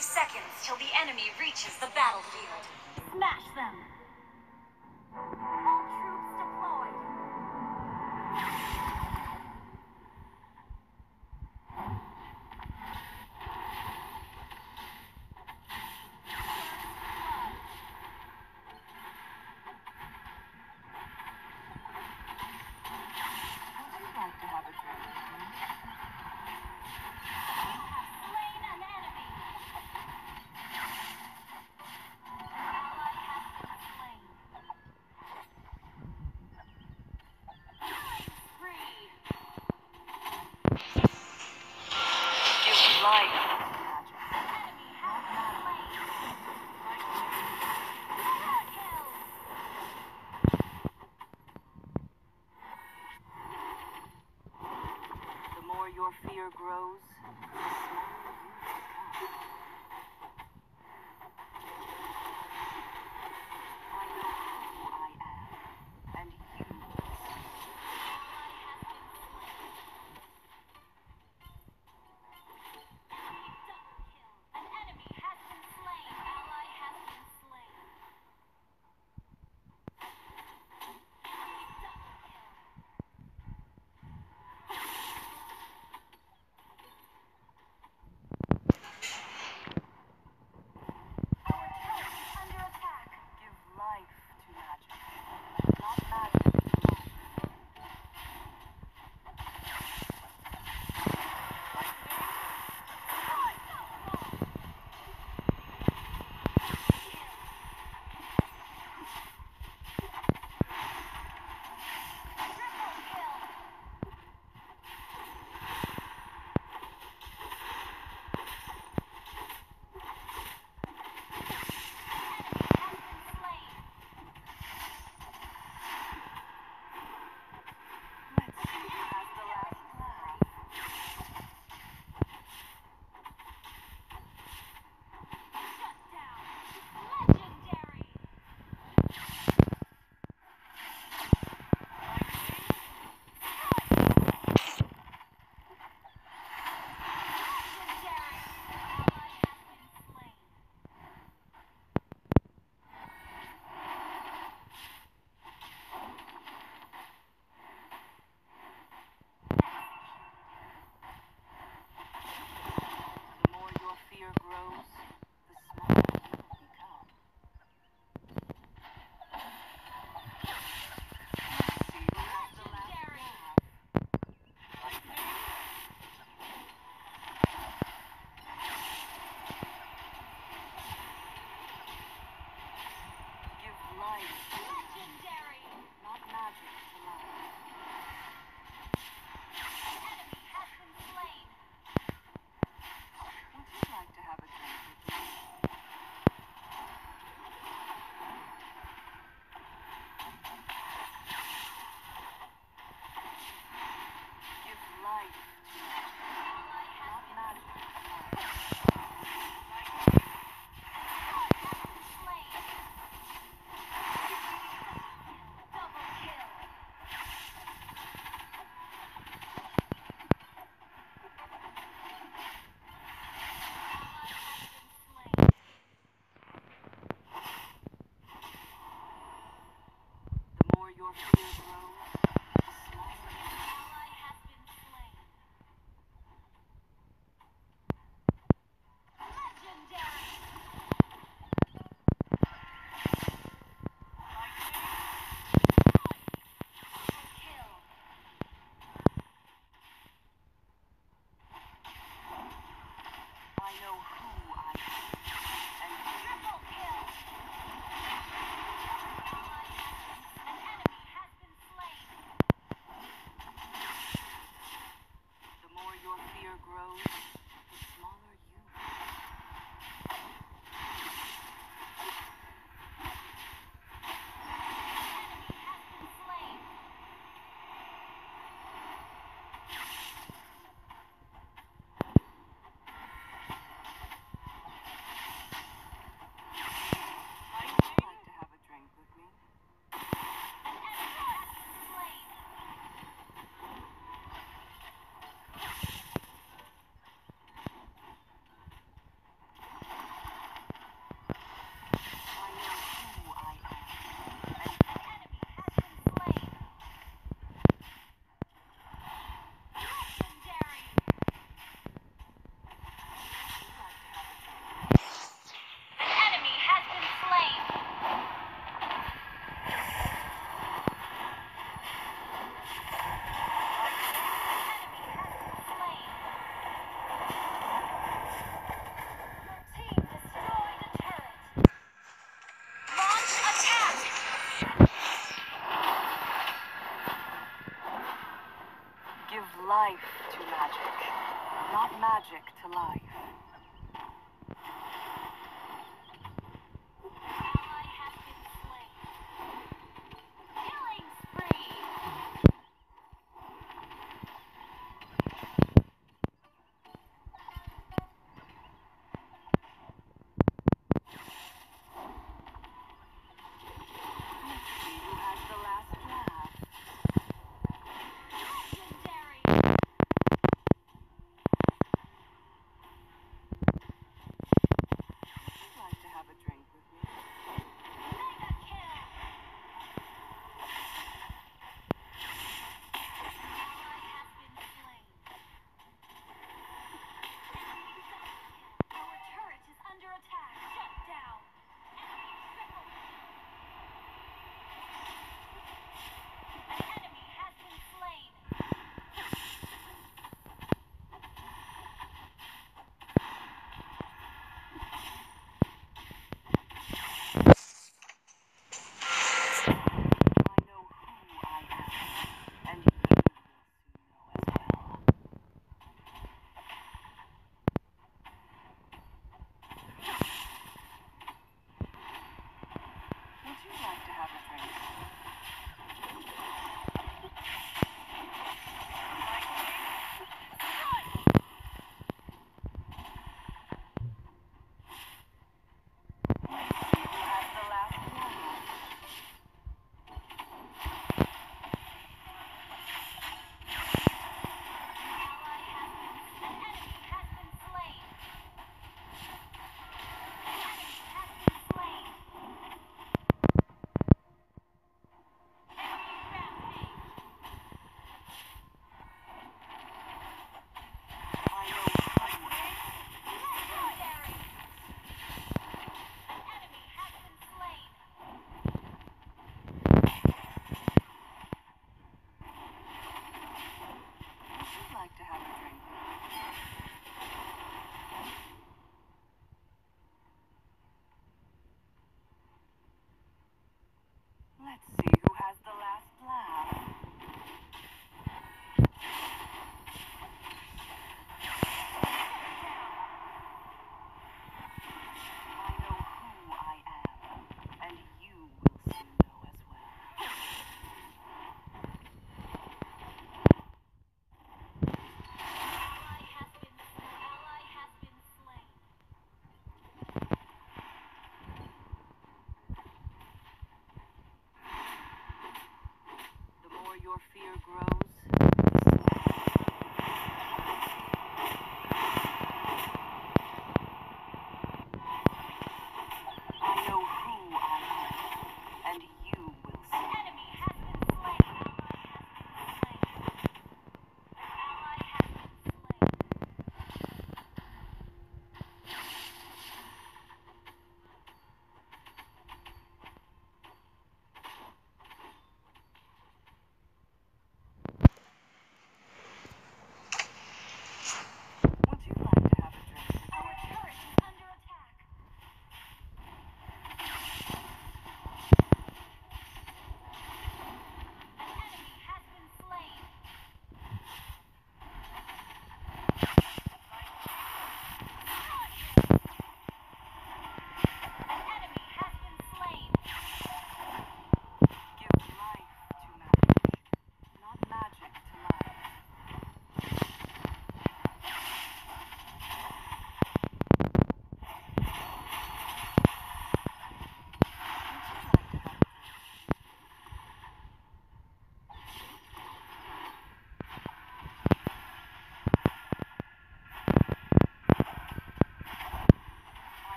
Five seconds till the enemy reaches the battlefield. Smash them! grows Yeah. Magic like to your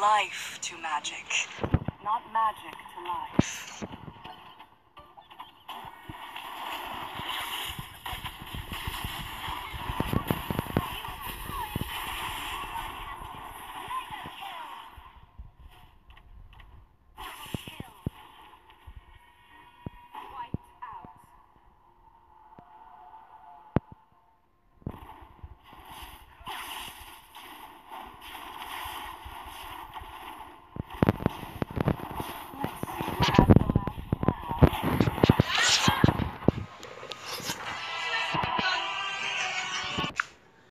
life to magic, not magic to life.